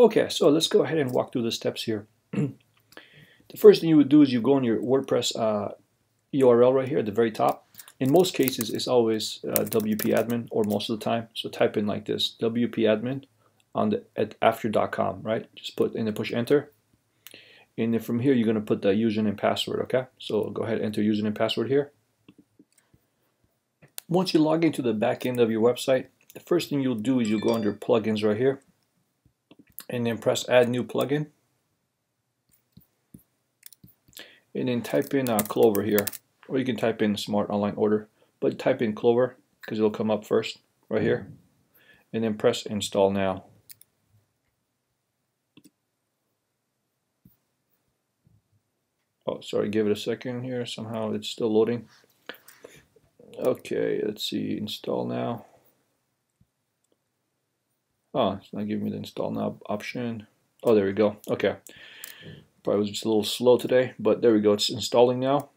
Okay, so let's go ahead and walk through the steps here. the first thing you would do is you go on your WordPress uh, URL right here at the very top. In most cases, it's always uh, WP admin or most of the time. So type in like this, WP admin on the at after.com, right? Just put in and push enter. And then from here, you're going to put the username and password, okay? So go ahead, and enter username and password here. Once you log into the back end of your website, the first thing you'll do is you'll go under plugins right here and then press add new plugin. And then type in uh, Clover here. Or you can type in smart online order but type in Clover because it'll come up first right here. And then press install now. Oh sorry give it a second here. Somehow it's still loading. Okay let's see. Install now Oh, it's not giving me the install now option. Oh, there we go. Okay. Probably was just a little slow today, but there we go. It's installing now.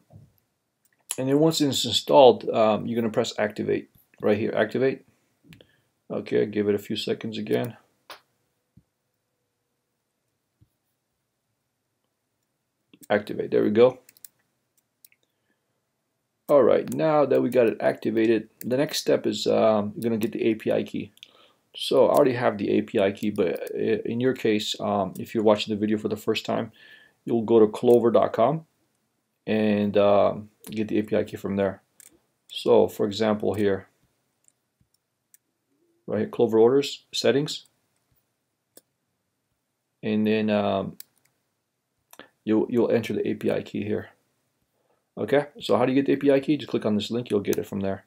And then once it's installed, um, you're going to press activate right here. Activate. Okay, give it a few seconds again. Activate. There we go. All right, now that we got it activated, the next step is um, you're going to get the API key. So I already have the API key, but in your case, um, if you're watching the video for the first time, you'll go to clover.com and uh, get the API key from there. So for example here, right, Clover orders, settings, and then um, you'll, you'll enter the API key here. Okay, so how do you get the API key? Just click on this link, you'll get it from there.